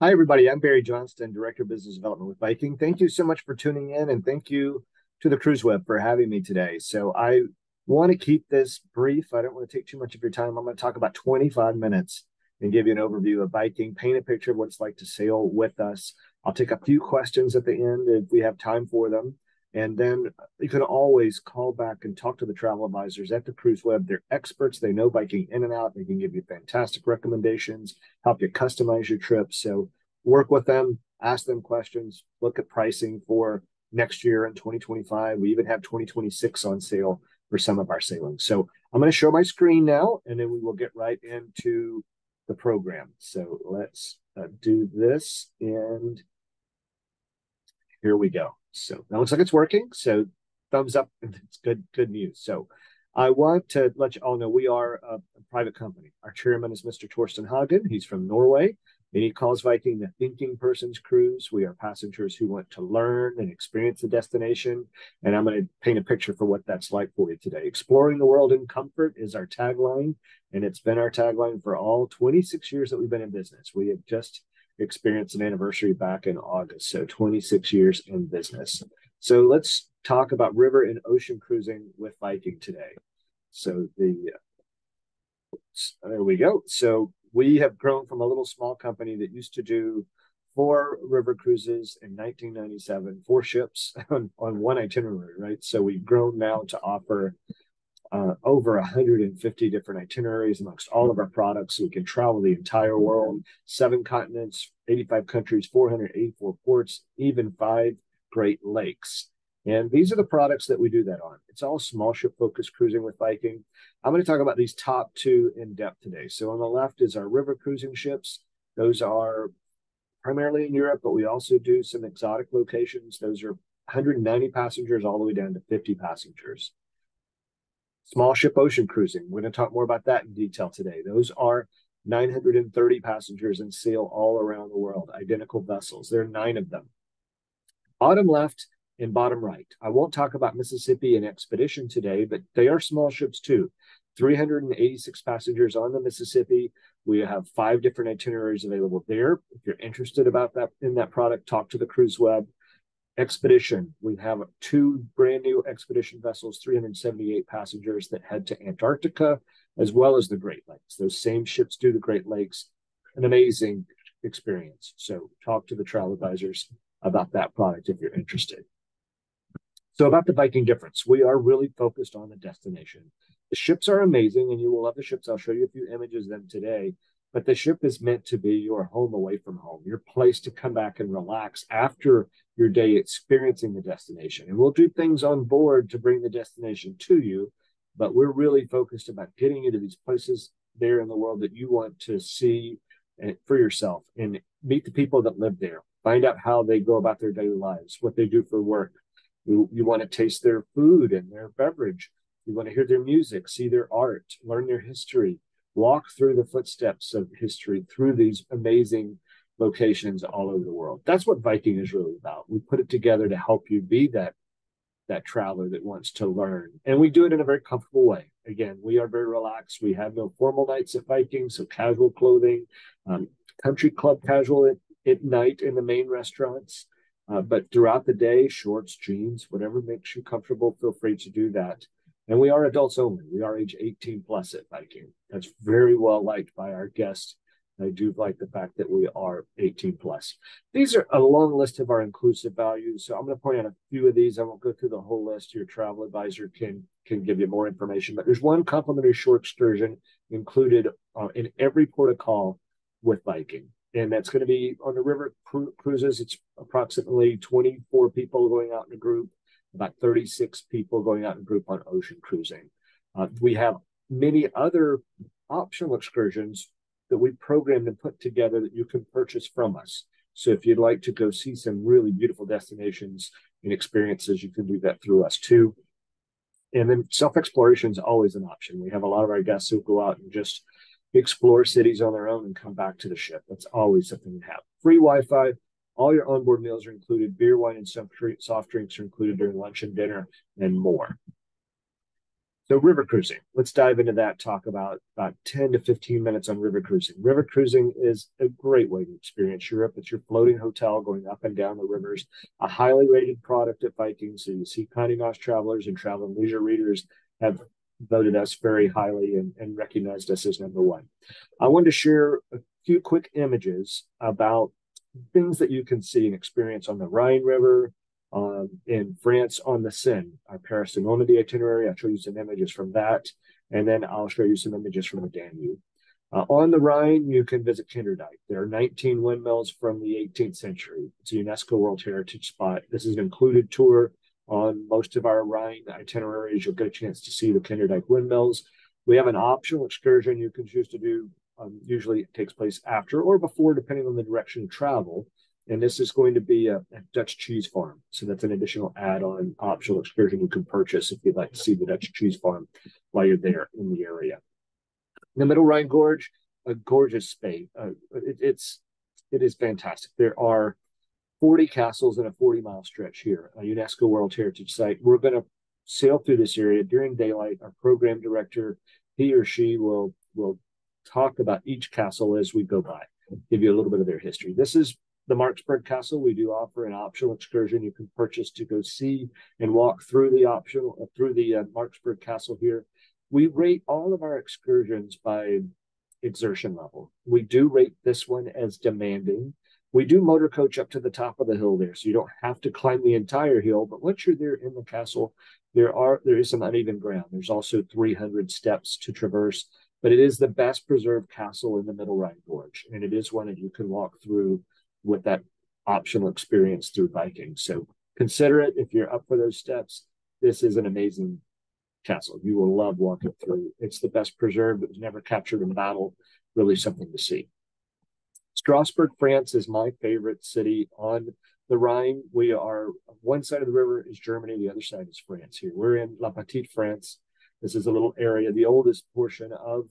Hi, everybody. I'm Barry Johnston, Director of Business Development with Viking. Thank you so much for tuning in, and thank you to the Cruise Web for having me today. So, I want to keep this brief. I don't want to take too much of your time. I'm going to talk about 25 minutes and give you an overview of Viking, paint a picture of what it's like to sail with us. I'll take a few questions at the end if we have time for them. And then you can always call back and talk to the travel advisors at the Cruise Web. They're experts. They know Viking in and out. They can give you fantastic recommendations, help you customize your trip. So work with them, ask them questions, look at pricing for next year in 2025. We even have 2026 on sale for some of our sailings. So I'm going to show my screen now, and then we will get right into the program. So let's uh, do this, and here we go. So that looks like it's working. So thumbs up. It's good, good news. So I want to let you all know we are a, private company. Our chairman is Mr. Torstein Hagen. He's from Norway. And he calls Viking the thinking person's cruise. We are passengers who want to learn and experience the destination. And I'm going to paint a picture for what that's like for you today. Exploring the world in comfort is our tagline. And it's been our tagline for all 26 years that we've been in business. We have just experienced an anniversary back in August. So 26 years in business. So let's talk about river and ocean cruising with Viking today. So the there we go. So we have grown from a little small company that used to do four river cruises in 1997, four ships on, on one itinerary, right? So we've grown now to offer uh, over 150 different itineraries amongst all of our products. So we can travel the entire world, seven continents, 85 countries, 484 ports, even five Great Lakes. And these are the products that we do that on. It's all small ship focused cruising with Viking. I'm going to talk about these top two in depth today. So on the left is our river cruising ships. Those are primarily in Europe, but we also do some exotic locations. Those are 190 passengers all the way down to 50 passengers. Small ship ocean cruising. We're going to talk more about that in detail today. Those are 930 passengers and sail all around the world, identical vessels. There are nine of them. Bottom left and bottom right. I won't talk about Mississippi and Expedition today, but they are small ships too. 386 passengers on the Mississippi. We have five different itineraries available there. If you're interested about that in that product, talk to the Cruise Web. Expedition, we have two brand new expedition vessels, 378 passengers that head to Antarctica, as well as the Great Lakes. Those same ships do the Great Lakes. An amazing experience. So talk to the travel advisors about that product if you're interested. So about the Viking difference, we are really focused on the destination. The ships are amazing, and you will love the ships. I'll show you a few images of them today. But the ship is meant to be your home away from home, your place to come back and relax after your day experiencing the destination. And we'll do things on board to bring the destination to you, but we're really focused about getting you to these places there in the world that you want to see eh, for yourself and meet the people that live there. Find out how they go about their daily lives, what they do for work. You, you want to taste their food and their beverage. You want to hear their music, see their art, learn their history, walk through the footsteps of history through these amazing locations all over the world. That's what Viking is really about. We put it together to help you be that that traveler that wants to learn. And we do it in a very comfortable way. Again, we are very relaxed. We have no formal nights at Viking, so casual clothing, um, country club casual at, at night in the main restaurants. Uh, but throughout the day, shorts, jeans, whatever makes you comfortable, feel free to do that. And we are adults only. We are age 18 plus at Viking. That's very well liked by our guests. I do like the fact that we are 18 plus. These are a long list of our inclusive values. So I'm going to point out a few of these. I won't go through the whole list. Your travel advisor can can give you more information. But there's one complimentary shore excursion included uh, in every call with Viking, and that's going to be on the river cru- cruises. It's approximately 24 people going out in a group about 36 people going out in group on ocean cruising. Uh, we have many other optional excursions that we programmed and put together that you can purchase from us. So if you'd like to go see some really beautiful destinations and experiences, you can do that through us too. And then self exploration is always an option. We have a lot of our guests who go out and just explore cities on their own and come back to the ship. That's always something we have. Free Wi Fi, all your onboard meals are included. Beer, wine, and soft drinks are included during lunch and dinner, and more. So river cruising. Let's dive into that. Talk about about 10 to 15 minutes on river cruising. River cruising is a great way to experience Europe. It's your floating hotel going up and down the rivers. A highly rated product at Viking. So you see Condé Nast travelers and travel and leisure readers have voted us very highly and, and recognized us as number one. I wanted to share a few quick images about things that you can see and experience on the Rhine River, um, in France on the Seine, our Paris to Normandy itinerary. I'll show you some images from that, and then I'll show you some images from the Danube. Uh, on the Rhine, you can visit Kinderdijk. There are 19 windmills from the 18th century. It's a UNESCO World Heritage spot. This is an included tour on most of our Rhine itineraries. You'll get a chance to see the Kinderdijk windmills. We have an optional excursion you can choose to do. Um, usually it takes place after or before, depending on the direction of travel. And this is going to be a, a Dutch cheese farm. So that's an additional add-on optional excursion you can purchase if you'd like to see the Dutch cheese farm while you're there in the area. The Middle Rhine Gorge, a gorgeous space. Uh, it, it's it is fantastic. There are 40 castles in a 40 mile stretch here, a UNESCO World Heritage Site. We're going to sail through this area during daylight. Our program director, he or she will will talk about each castle as we go by, give you a little bit of their history. This is the Marksburg Castle, we do offer an optional excursion you can purchase to go see and walk through the optional uh, through the uh, Marksburg Castle here. We rate all of our excursions by exertion level. We do rate this one as demanding. We do motor coach up to the top of the hill there, so you don't have to climb the entire hill. But once you're there in the castle, there are there is some uneven ground. There's also 300 steps to traverse, but it is the best preserved castle in the Middle Rhine Gorge, and it is one that you can walk through with that optional experience through Viking. So consider it if you're up for those steps. This is an amazing castle. You will love walking through. It's the best preserved. It was never captured in battle. Really something to see. Strasbourg, France is my favorite city on the Rhine. We are one side of the river is Germany, the other side is France here. We're in La Petite France. This is a little area, the oldest portion of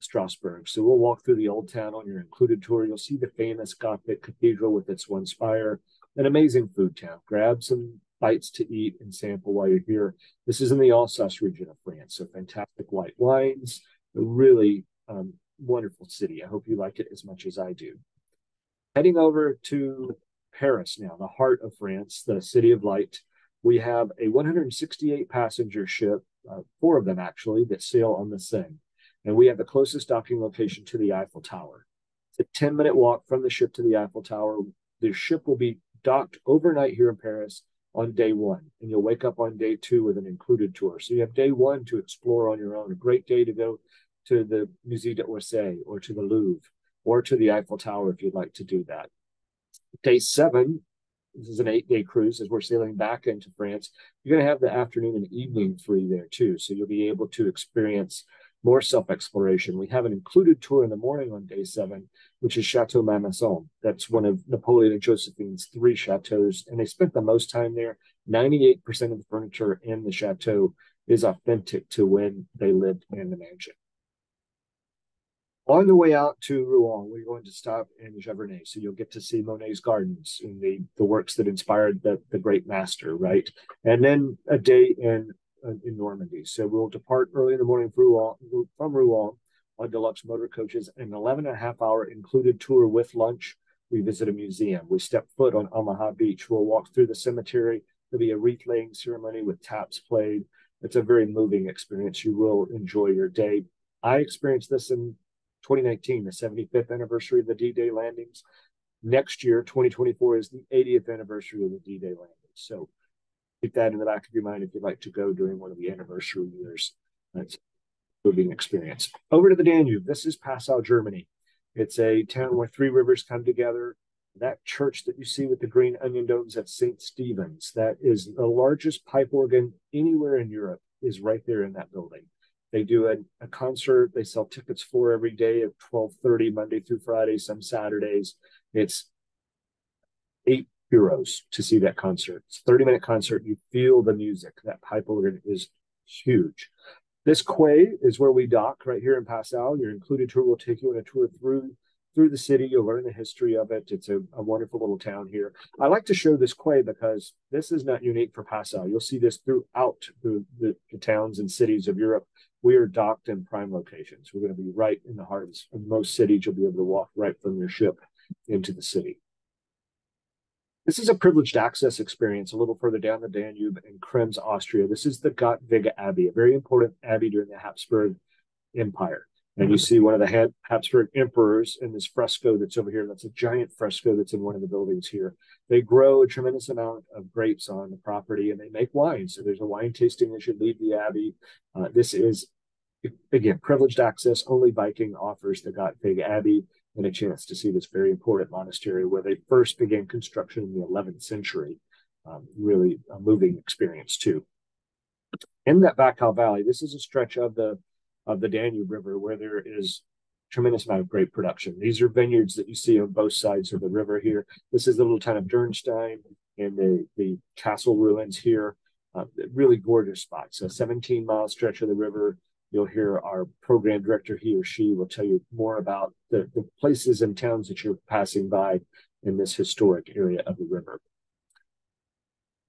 Strasbourg. So we'll walk through the old town on your included tour. You'll see the famous Gothic cathedral with its one spire, an amazing food town. Grab some bites to eat and sample while you're here. This is in the Alsace region of France, so fantastic white wines, a really um, wonderful city. I hope you like it as much as I do. Heading over to Paris now, the heart of France, the city of light. We have a 168 passenger ship, uh, four of them actually, that sail on the Seine and we have the closest docking location to the Eiffel Tower. It's a 10 minute walk from the ship to the Eiffel Tower. The ship will be docked overnight here in Paris on day one, and you'll wake up on day two with an included tour. So you have day one to explore on your own. A great day to go to the Musée d'Orsay or to the Louvre or to the Eiffel Tower if you'd like to do that. Day seven, this is an eight day cruise as we're sailing back into France. You're going to have the afternoon and evening free there too. So you'll be able to experience more self exploration. We have an included tour in the morning on day seven, which is Chateau Malmaison. That's one of Napoleon and Josephine's three chateaus, and they spent the most time there. 98% of the furniture in the chateau is authentic to when they lived in the mansion. On the way out to Rouen, we're going to stop in Giverny. So you'll get to see Monet's gardens and the, the works that inspired the, the great master, right? And then a day in uh, in Normandy. So we'll depart early in the morning from Rouen, from Rouen on deluxe motor coaches, an 11 and a half hour included tour with lunch. We visit a museum. We step foot on Omaha Beach. We'll walk through the cemetery. There'll be a wreath laying ceremony with taps played. It's a very moving experience. You will enjoy your day. I experienced this in 2019, the 75th anniversary of the D Day landings. Next year, 2024, is the 80th anniversary of the D Day landings. So keep that in the back of your mind if you'd like to go during one of the anniversary years. That's moving experience. Over to the Danube. This is Passau, Germany. It's a town where three rivers come together. That church that you see with the green onion domes at St. Stephen's, that is the largest pipe organ anywhere in Europe, is right there in that building. They do a, a concert. They sell tickets for every day at 12:30 Monday through Friday, some Saturdays. It's eight euros to see that concert. It's 30 minute concert. You feel the music. That pipe organ is huge. This quay is where we dock right here in Passau. Your included tour will take you on a tour through through the city. You'll learn the history of it. It's a, a, wonderful little town here. I like to show this quay because this is not unique for Passau. You'll see this throughout the, the, the towns and cities of Europe. We are docked in prime locations. We're going to be right in the heart of most cities. You'll be able to walk right from your ship into the city. This is a privileged access experience a little further down the Danube in Krems, Austria. This is the Göttweig Abbey, a very important abbey during the Habsburg Empire. And you see one of the Habsburg emperors in this fresco that's over here. That's a giant fresco that's in one of the buildings here. They grow a tremendous amount of grapes on the property and they make wine. So there's a wine tasting as you leave the abbey. Uh, this is, again, privileged access. Only Viking offers the Göttweig Abbey and a chance to see this very important monastery where they first began construction in the 11th century. Um, really a moving experience too. In that Wachau Valley, this is a stretch of the of the Danube River where there is tremendous amount of grape production. These are vineyards that you see on both sides of the river here. This is the little town of Dürnstein and the, the castle ruins here. Uh, really gorgeous spots. A 17 mile stretch of the river You'll hear our program director, he or she will tell you more about the, the places and towns that you're passing by in this historic area of the river.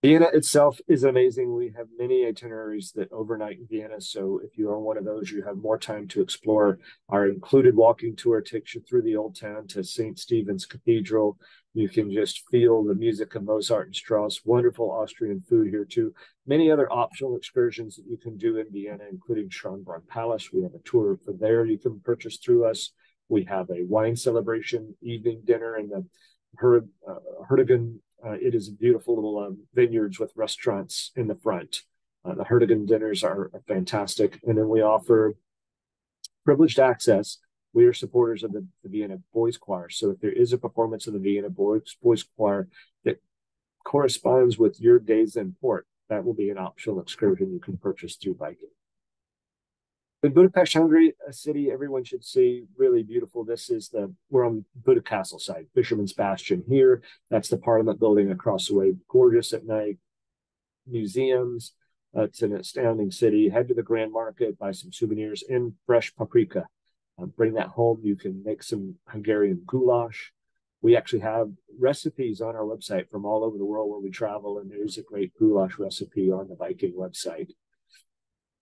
Vienna itself is amazing. We have many itineraries that overnight in Vienna. So if you are one of those, you have more time to explore. Our included walking tour takes you through the old town to St. Stephen's Cathedral. You can just feel the music of Mozart and Strauss. Wonderful Austrian food here too. Many other optional excursions that you can do in Vienna, including Schönbrunn Palace. We have a tour for there you can purchase through us. We have a wine celebration evening dinner in the uh, Hertigen uh, it is a beautiful little um, vineyards with restaurants in the front. Uh, the Hertigen dinners are, are, fantastic. And then we offer privileged access. We are supporters of the, the, Vienna Boys Choir. So if there is a performance of the Vienna Boys, Boys Choir that corresponds with your days in port, that will be an optional excursion you can purchase through Viking. In Budapest, Hungary, a city everyone should see, really beautiful. This is the we're on Buda Castle side, Fisherman's Bastion here. That's the Parliament building across the way, gorgeous at night. Museums. Uh, it's an astounding city. Head to the Grand Market, buy some souvenirs and fresh paprika. Uh, bring that home. You can make some Hungarian goulash. We actually have recipes on our website from all over the world where we travel, and there's a great goulash recipe on the Viking website.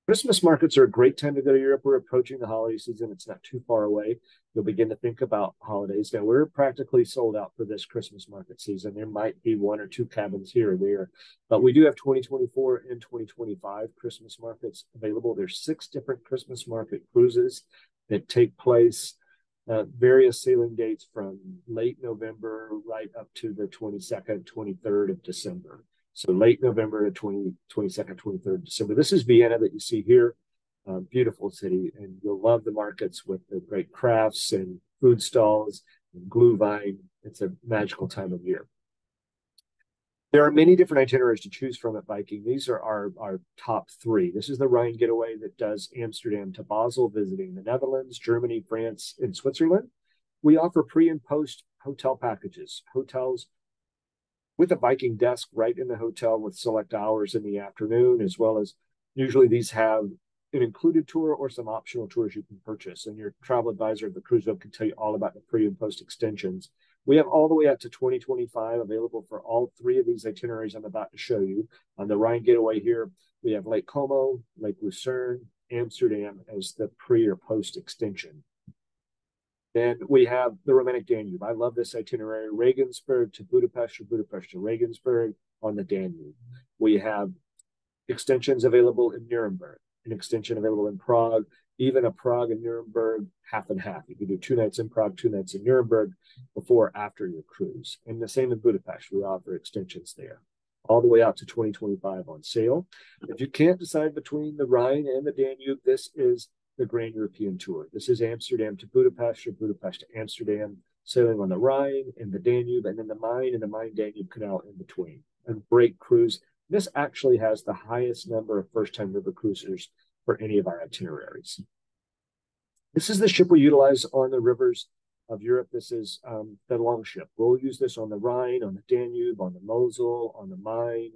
Christmas markets are a great time to go to Europe. We're approaching the holiday season. It's not too far away. You'll begin to think about holidays. Now, we're practically sold out for this Christmas market season. There might be one or two cabins here or there, but we do have 2024 and 2025 Christmas markets available. There's six different Christmas market cruises that take place. Uh, various sailing dates from late November right up to the 22nd, 23rd of December. So late November to 20, 22nd, 23rd December. This is Vienna that you see here. Uh, beautiful city, and you'll love the markets with the great crafts and food stalls and Glühwein. It's a magical time of year. There are many different itineraries to choose from at Viking. These are our, our top three. This is the Rhine getaway that does Amsterdam to Basel, visiting the Netherlands, Germany, France, and Switzerland. We offer pre and post hotel packages. Hotels with a Viking desk right in the hotel with select hours in the afternoon, as well as usually these have an included tour or some optional tours you can purchase. And your travel advisor at the cruise web can tell you all about the pre and post extensions. We have all the way up to 2025 available for all three of these itineraries I'm about to show you. On the Rhine Getaway here, we have Lake Como, Lake Lucerne, Amsterdam as the pre or post extension. Then we have the Romantic Danube. I love this itinerary Regensburg to Budapest or Budapest to Regensburg on the Danube. We have extensions available in Nuremberg, an extension available in Prague, even a Prague and Nuremberg half and half. You can do two nights in Prague, two nights in Nuremberg before after your cruise. And the same in Budapest. We offer extensions there all the way out to 2025 on sale. If you can't decide between the Rhine and the Danube, this is the Grand European Tour. This is Amsterdam to Budapest or Budapest to Amsterdam, sailing on the Rhine and the Danube, and then the Main and the Main Danube Canal in between. A great cruise. This actually has the highest number of first time river cruisers for any of our itineraries. This is the ship we utilize on the rivers of Europe. This is um, the Longship. We'll use this on the Rhine, on the Danube, on the Mosel, on the Main,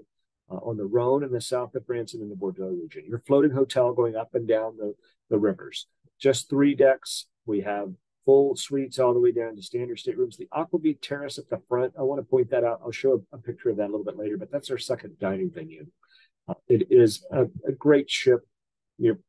uh, on the Rhone in the south of France and in the Bordeaux region. Your floating hotel going up and down the, the rivers. Just three decks. We have full suites all the way down to standard staterooms. The Aquavit Terrace at the front, I want to point that out. I'll show a, a picture of that a little bit later, but that's our second dining venue. Uh, it is a, a, great ship. Your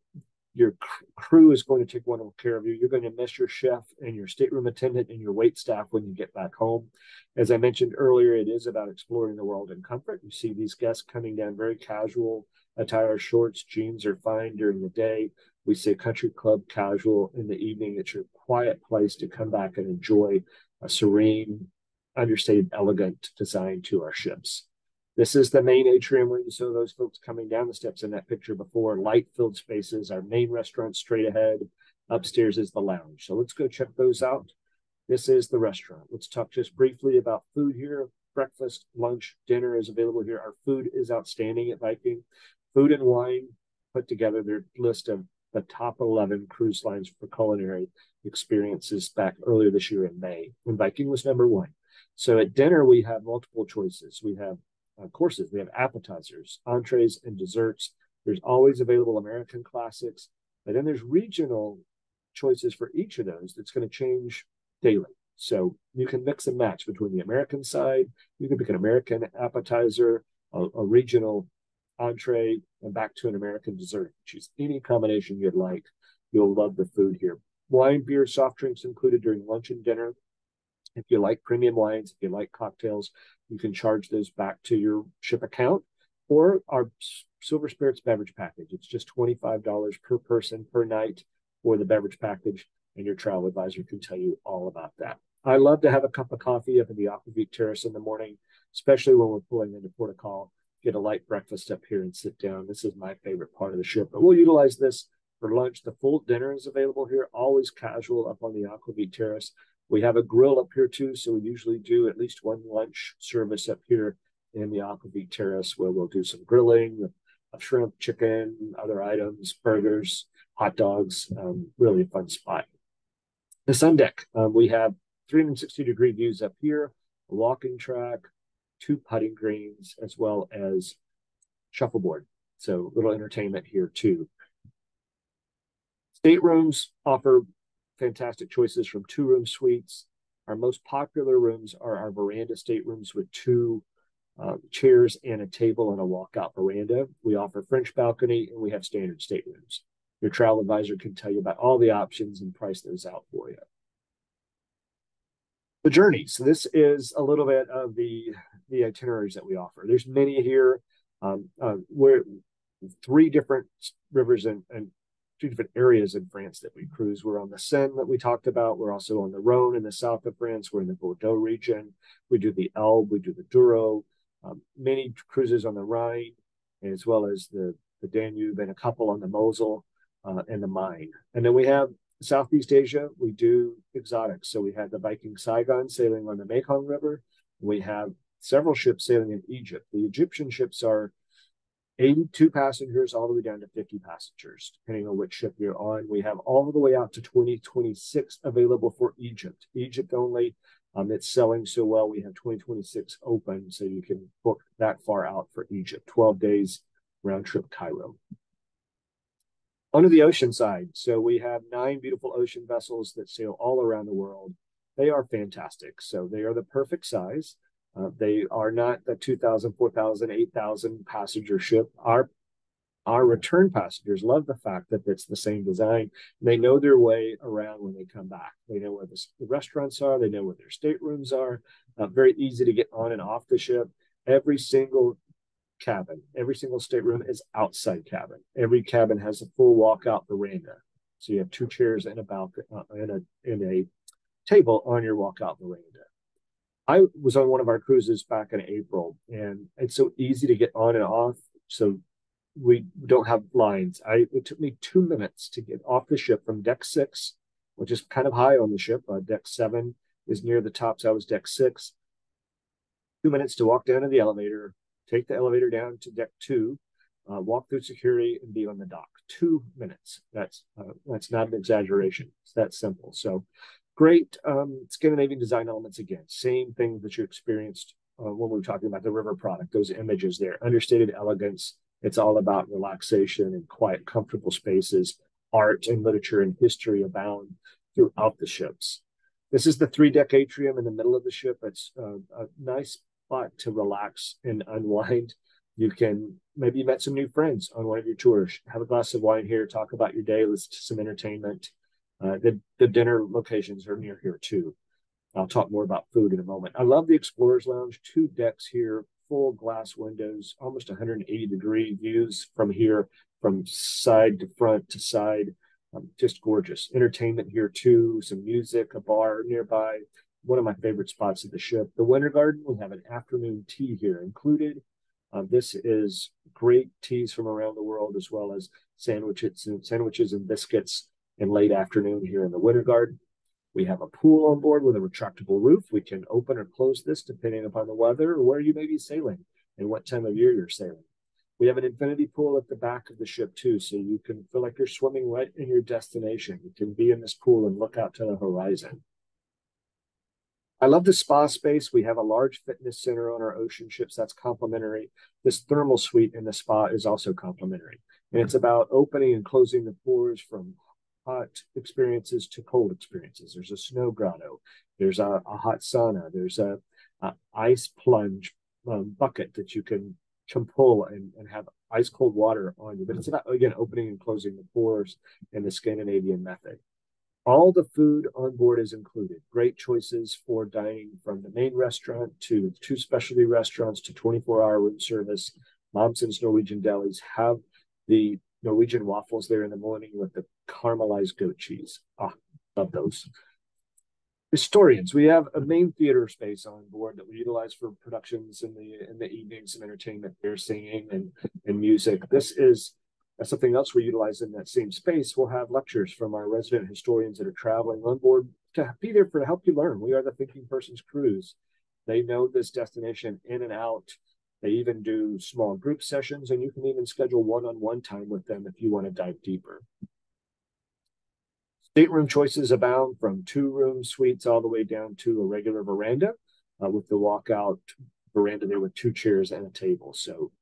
your crew is going to take wonderful care of you. You're going to miss your chef and your stateroom attendant and your wait staff when you get back home. As I mentioned earlier, it is about exploring the world in comfort. You see these guests coming down very casual attire, shorts, jeans are fine during the day. We say country club casual in the evening. It's your quiet place to come back and enjoy a serene, understated, elegant design to our ships. This is the main atrium where you saw those folks coming down the steps in that picture before. Light filled spaces, our main restaurant straight ahead. Upstairs is the lounge. So let's go check those out. This is the restaurant. Let's talk just briefly about food here. Breakfast, lunch, dinner is available here. Our food is outstanding at Viking. Food and wine put together their list of the top 11 cruise lines for culinary experiences back earlier this year in May when Viking was number one. So at dinner, we have multiple choices. We have uh, courses, we have appetizers, entrees, and desserts. There's always available American classics. And then there's regional choices for each of those that's going to change daily. So you can mix and match between the American side. You can pick an American appetizer, a, a regional entree, and back to an American dessert. Choose any combination you'd like. You'll love the food here. Wine, beer, soft drinks included during lunch and dinner. If you like premium wines, if you like cocktails, you can charge those back to your ship account or our Silver Spirits beverage package. It's just $25 per person per night for the beverage package, and your travel advisor can tell you all about that. I love to have a cup of coffee up in the Aquavit Terrace in the morning, especially when we're pulling into Port Call. Get a light breakfast up here and sit down. This is my favorite part of the ship, but we'll utilize this for lunch. The full dinner is available here, always casual up on the Aquavit Terrace. We have a grill up here too, so we usually do at least one lunch service up here in the Aquavit Terrace where we'll do some grilling of shrimp, chicken, other items, burgers, hot dogs. Um, really a fun spot. The sun deck, um, we have 360 degree views up here, a walking track, two putting greens, as well as shuffleboard. So little entertainment here too. Staterooms offer fantastic choices from two room suites. Our most popular rooms are our veranda staterooms with two uh, chairs and a table and a walkout veranda. We offer French balcony and we have standard staterooms. Your travel advisor can tell you about all the options and price those out for you. The journey. So this is a little bit of the the itineraries that we offer. There's many here. Um, uh, we're three different rivers and, and two different areas in France that we cruise. We're on the Seine that we talked about. We're also on the Rhone in the south of France. We're in the Bordeaux region. We do the Elbe. We do the Douro. Um, many cruises on the Rhine, as well as the, the Danube, and a couple on the Mosel uh, and the Main. And then we have Southeast Asia. We do exotics. So we have the Viking Saigon sailing on the Mekong River. We have several ships sailing in Egypt. The Egyptian ships are 82 passengers all the way down to 50 passengers, depending on which ship you're on. We have all the way out to 2026 available for Egypt. Egypt only. Um, it's selling so well. We have 2026 open, so you can book that far out for Egypt. 12 days round trip Cairo. Onto the ocean side. So we have nine beautiful ocean vessels that sail all around the world. They are fantastic. So they are the perfect size. Uh, they are not the 2,000, 4,000, 8,000 passenger ship. Our our return passengers love the fact that it's the same design. They know their way around when they come back. They know where the, restaurants are. They know where their staterooms are. Uh, very easy to get on and off the ship. Every single cabin, every single stateroom is outside cabin. Every cabin has a full walkout veranda. So you have two chairs and a balcony uh, and a and a table on your walkout veranda. I was on one of our cruises back in April, and it's so easy to get on and off. So we don't have lines. I it took me two minutes to get off the ship from deck six, which is kind of high on the ship. Uh, deck seven is near the top, so I was deck six. Two minutes to walk down to the elevator, take the elevator down to deck two, uh, walk through security, and be on the dock. Two minutes. That's uh, that's not an exaggeration. It's that simple. So Great um, Scandinavian design elements again. Same thing that you experienced uh, when we were talking about the river product, those images there. Understated elegance. It's all about relaxation and quiet, comfortable spaces. Art and literature and history abound. throughout the ships. This is the three deck atrium in the middle of the ship. It's a, a nice spot to relax and unwind. You can maybe you met some new friends on one of your tours. Have a glass of wine here, talk about your day, listen to some entertainment. Uh, the, dinner locations are near here too. I'll talk more about food in a moment. I love the Explorers Lounge, two decks here, full glass windows, almost 180 degree views from here, from side to front to side. Um, just gorgeous. Entertainment here too, some music, a bar nearby. One of my favorite spots of the ship. The Winter Garden, we have an afternoon tea here included. Uh, this is great teas from around the world, as well as sandwiches and sandwiches and biscuits in late afternoon here in the Winter Garden. We have a pool on board with a retractable roof. We can open or close this depending upon the weather or where you may be sailing and what time of year you're sailing. We have an infinity pool at the back of the ship too, so you can feel like you're swimming right in your destination. You can be in this pool and look out to the horizon. I love the spa space. We have a large fitness center on our ocean ships that's complimentary. This thermal suite in the spa is also complimentary. And it's about opening and closing the pores from hot experiences to cold experiences. There's a snow grotto, there's a, a hot sauna, there's a, a ice plunge um, bucket that you can, pull and, and have ice cold water on you. But it's about again opening and closing the pores in the Scandinavian method. All the food on board is included. Great choices for dining from the main restaurant to two specialty restaurants to 24 hour room service. Mamsen's Norwegian delis have the Norwegian waffles there in the morning with the caramelized goat cheese. Ah, love those. Historians, we have a main theater space on board that we utilize for productions in the in the evenings some entertainment. there, singing and, and music. This is something else we utilize in that same space. We'll have lectures from our resident historians that are traveling on board to be there for to help you learn. We are the Thinking Person's Cruise. They know this destination in and out they even do small group sessions, and you can even schedule one on one time with them if you want to dive deeper. Stateroom choices abound from two room suites all the way down to a regular veranda uh, with the walkout veranda there with two chairs and a table. So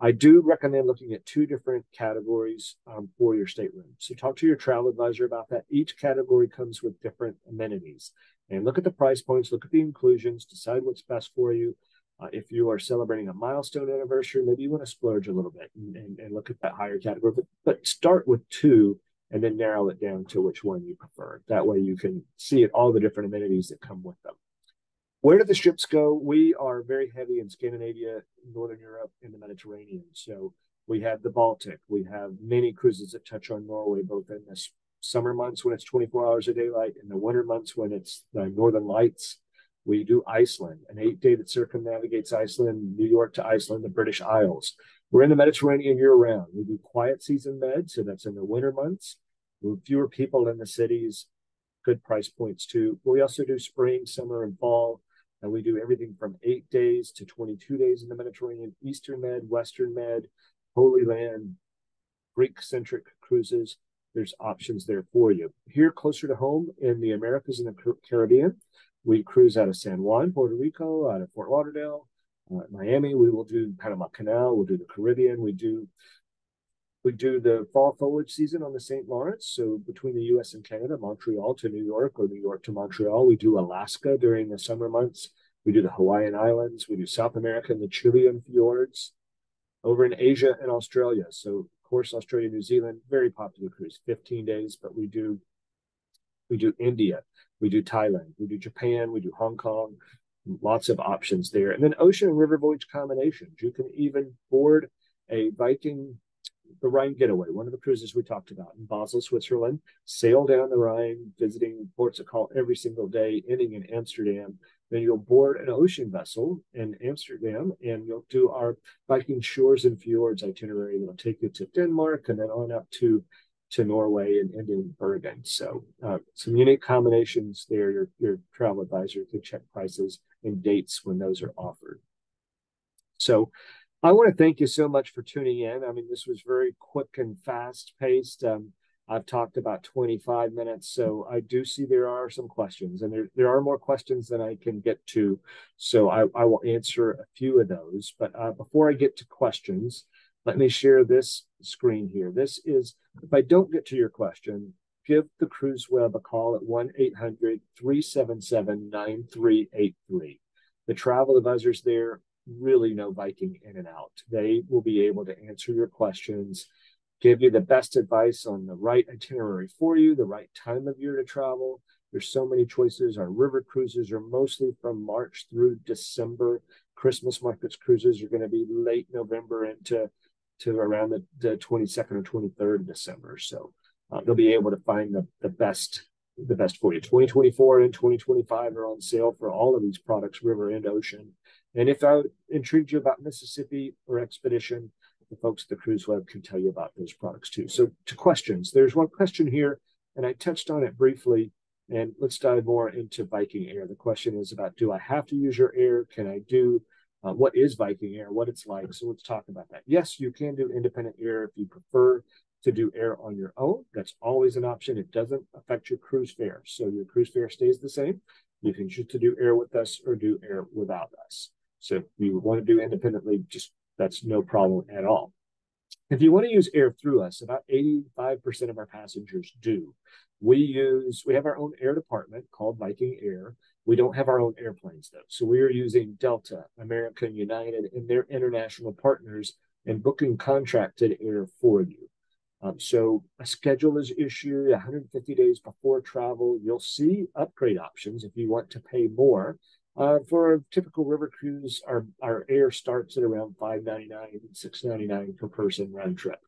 I do recommend looking at two different categories um, for your stateroom. So talk to your travel advisor about that. Each category comes with different amenities and look at the price points, look at the inclusions, decide what's best for you. Uh, if you are celebrating a milestone anniversary, maybe you want to splurge a little bit and, and, and look at that higher category, but, but start with two and then narrow it down to which one you prefer. That way you can see it, all the different amenities that come with them. Where do the ships go? We are very heavy in Scandinavia, Northern Europe, and the Mediterranean. So we have the Baltic. We have many cruises that touch on Norway, both in the summer months when it's 24 hours of daylight and the winter months when it's the northern lights we do Iceland, an eight day that circumnavigates Iceland, New York to Iceland, the British Isles. We're in the Mediterranean year round. We do quiet season med, so that's in the winter months. With fewer people in the cities, good price points too. We also do spring, summer, and fall. And we do everything from eight days to 22 days in the Mediterranean, Eastern Med, Western Med, Holy Land, Greek centric cruises. There's options there for you. Here, closer to home in the Americas and the Caribbean, we cruise out of San Juan, Puerto Rico, out of Fort Lauderdale, uh, Miami. We will do Panama Canal. We'll do the Caribbean. We do we do the fall foliage season on the St. Lawrence. So between the U.S. and Canada, Montreal to New York or New York to Montreal. We do Alaska during the summer months. We do the Hawaiian Islands. We do South America and the Chilean fjords. Over in Asia and Australia. So of course, Australia, New Zealand, very popular cruise, 15 days, but we do we do India, we do Thailand, we do Japan, we do Hong Kong, lots of options there. And then ocean and river voyage combinations. You can even board a Viking, the Rhine Getaway, one of the cruises we talked about in Basel, Switzerland, sail down the Rhine, visiting ports of call every single day, ending in Amsterdam. Then you'll board an ocean vessel in Amsterdam and you'll do our Viking shores and fjords itinerary that'll take you to Denmark and then on up to to Norway and, and in Bergen. So uh, some unique combinations there. Your, your travel advisor can check prices and dates when those are offered. So I want to thank you so much for tuning in. I mean, this was very quick and fast paced. Um, I've talked about 25 minutes, so I do see there are some questions, and there, there are more questions than I can get to. So I, I will answer a few of those. But uh, before I get to questions, let me share this screen here. This is, if I don't get to your question, give the Cruise Web a call at 1 800 377 9383. The travel advisors there really know Viking in and out. They will be able to answer your questions, give you the best advice on the right itinerary for you, the right time of year to travel. There's so many choices. Our river cruises are mostly from March through December. Christmas markets cruises are going to be late November into to around the, the 22nd or 23rd of December. So uh, they'll be able to find the, the best the best for you. 2024 and 2025 are on sale for all of these products, river and ocean. And if I intrigued you about Mississippi or Expedition, the folks at the Cruise Web can tell you about those products too. So to questions, there's one question here, and I touched on it briefly. And let's dive more into Viking Air. The question is about do I have to use your air? Can I do uh, what is Viking Air, what it's like? So let's talk about that. Yes, you can do independent air if you prefer to do air on your own. That's always an option. It doesn't affect your cruise fare. So your cruise fare stays the same. You can choose to do air with us or do air without us. So if you want to do independently, just that's no problem at all. If you want to use air through us, about 85% of our passengers do. We use, we have our own air department called Viking Air. We don't have our own airplanes though. So we are using Delta, American United, and their international partners and booking contracted air for you. Um, so a schedule is issued 150 days before travel. You'll see upgrade options if you want to pay more. Uh, for a typical river cruise, our, our air starts at around $5.99, $6.99 per person round trip.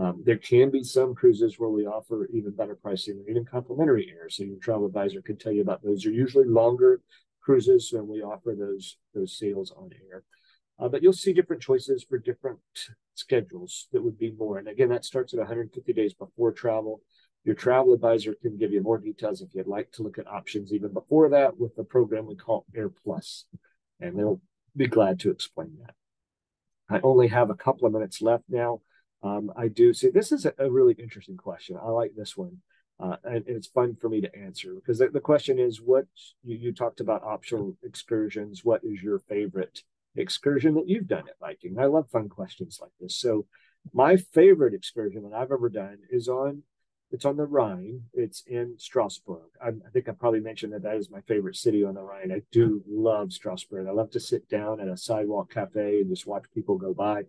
Um, there can be some cruises where we offer even better pricing or even complimentary air. So your travel advisor could tell you about those. They're usually longer cruises, and we offer those those sales on air. Uh, but you'll see different choices for different schedules that would be more. And again, that starts at 150 days before travel. Your travel advisor can give you more details if you'd like to look at options even before that with the program we call Air Plus, and they'll be glad to explain that. I only have a couple of minutes left now. Um, I do see this is a, really interesting question. I like this one. Uh, and, it's fun for me to answer because the, the question is what you, you, talked about optional excursions. What is your favorite excursion that you've done at Viking? I love fun questions like this. So, my favorite excursion that I've ever done is on it's on the Rhine. It's in Strasbourg. I, I, think I probably mentioned that that is my favorite city on the Rhine. I do love Strasbourg. I love to sit down at a sidewalk cafe and just watch people go by.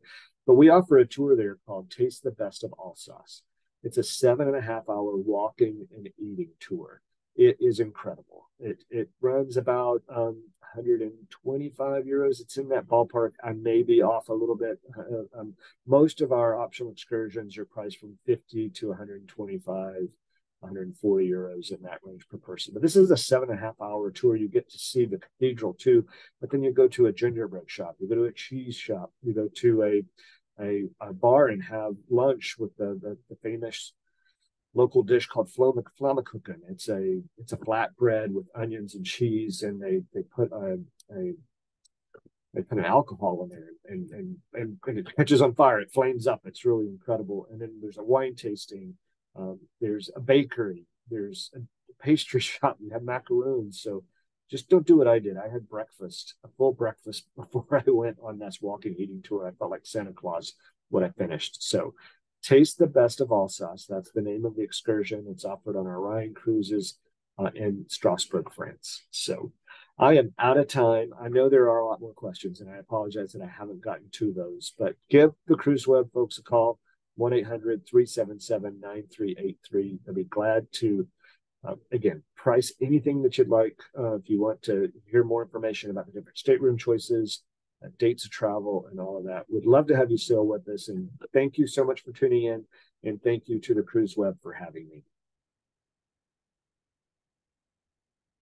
But we offer a tour there called Taste the Best of Alsace. It's a seven and a half hour walking and eating tour. It is incredible. It it runs about um, 125 euros. It's in that ballpark. I may be off a little bit. Uh, um, most of our optional excursions are priced from 50 to 125 140 euros in that range per person. But this is a seven and a half hour tour. You get to see the cathedral too, but then you go to a gingerbread shop, you go to a cheese shop, you go to a a, a bar and have lunch with the, the, the famous local dish called Flammekuchen. It's a it's a flatbread with onions and cheese, and they they put a, a they put an alcohol in there and, and and and it catches on fire. It flames up. It's really incredible. And then there's a wine tasting um, there's a bakery. There's a pastry shop. You have macaroons. So just don't do what I did. I had breakfast, a full breakfast before I went on this walking eating tour. I felt like Santa Claus when I finished. So taste the best of Alsace. That's the name of the excursion. It's offered on our cruises uh, in Strasbourg, France. So I am out of time. I know there are a lot more questions, and I apologize that I haven't gotten to those. But give the Cruise Web folks a call. 1 800 377 9383. I'd be glad to, uh, again, price anything that you'd like. Uh, if you want to hear more information about the different stateroom choices, uh, dates of travel, and all of that, would love to have you still with us. And thank you so much for tuning in. And thank you to the Cruise Web for having me.